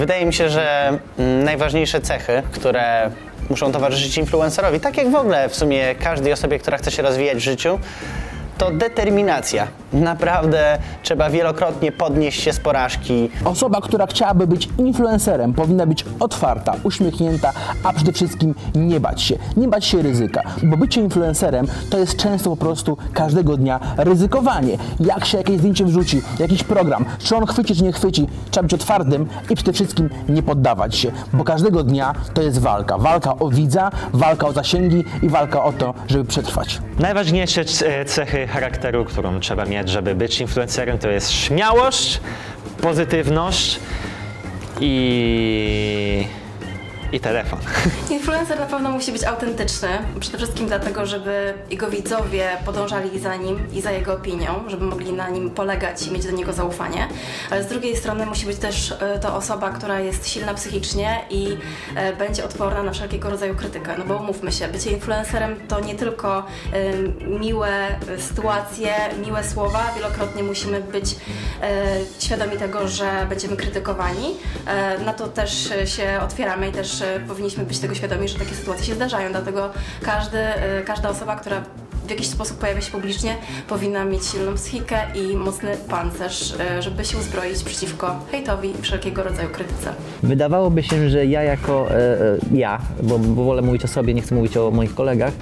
Wydaje mi się, że mm, najważniejsze cechy, które muszą towarzyszyć influencerowi, tak jak w ogóle w sumie każdej osobie, która chce się rozwijać w życiu, to determinacja. Naprawdę trzeba wielokrotnie podnieść się z porażki, Osoba, która chciałaby być influencerem, powinna być otwarta, uśmiechnięta, a przede wszystkim nie bać się. Nie bać się ryzyka, bo bycie influencerem to jest często po prostu każdego dnia ryzykowanie. Jak się jakieś zdjęcie wrzuci, jakiś program, czy on chwyci, czy nie chwyci, trzeba być otwartym i przede wszystkim nie poddawać się, bo każdego dnia to jest walka. Walka o widza, walka o zasięgi i walka o to, żeby przetrwać. Najważniejsze c- charakteru, którą trzeba mieć, żeby być influencerem, to jest śmiałość, pozytywność i, i telefon. Influencer na pewno musi być autentyczny, przede wszystkim dlatego, żeby jego widzowie podążali za nim i za jego opinią, żeby mogli na nim polegać i mieć do niego zaufanie. Ale z drugiej strony musi być też e, to osoba, która jest silna psychicznie i e, będzie odporna na wszelkiego rodzaju krytykę. No bo umówmy się, bycie influencerem to nie tylko miłe sytuacje, miłe słowa, wielokrotnie musimy być e, świadomi tego, że będziemy krytykowani. Na to też się otwieramy i też e, powinniśmy być tego świadomi, że takie sytuacje się zdarzają. Dlatego każdy, e, każda osoba, która w jakiś sposób pojawia się publicznie, powinna mieć silną psychikę i mocny pancerz, e, żeby się uzbroić przeciwko hejtowi i wszelkiego rodzaju krytyce. Wydawałoby się, że ja jako e, e, ja, bo, bo wolę mówić o sobie, nie chcę mówić o moich kolegach,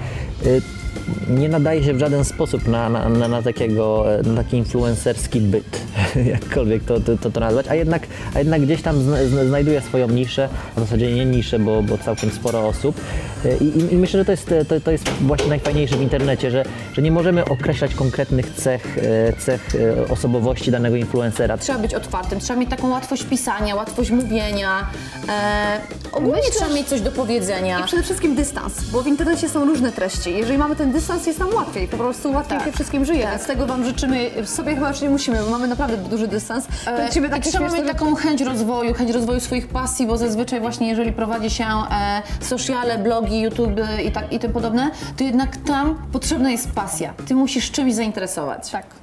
e, nie nadaje się w żaden sposób na, na, na, na, takiego, e, na taki influencerski byt, jakkolwiek to, to, to, to nazwać, a jednak, a jednak gdzieś tam zna, zna- znajduje swoją niszę, a w zasadzie nie niszę, bo, bo całkiem sporo osób E, i, i, i myślę, że to jest, to, to jest właśnie najfajniejsze w internecie, że, że nie możemy określać konkretnych cech, e, cech e, osobowości danego influencera. Trzeba być otwartym, trzeba mieć taką łatwość pisania, łatwość mówienia. E, ogólnie trzeba mieć coś do powiedzenia. I przede wszystkim dystans, bo w internecie są różne treści. Jeżeli mamy ten dystans, jest nam łatwiej, po prostu łatwiej Tak. się wszystkim żyje, więc tego Wam życzymy. Sobie chyba już nie musimy, bo mamy naprawdę duży dystans. E, I takie trzeba mieć taką chęć rozwoju, chęć rozwoju swoich pasji, bo zazwyczaj właśnie jeżeli prowadzi się e, sociale, blogi, YouTube i, tak, i tym podobne, to jednak tam potrzebna jest pasja. Ty musisz czymś zainteresować. Tak.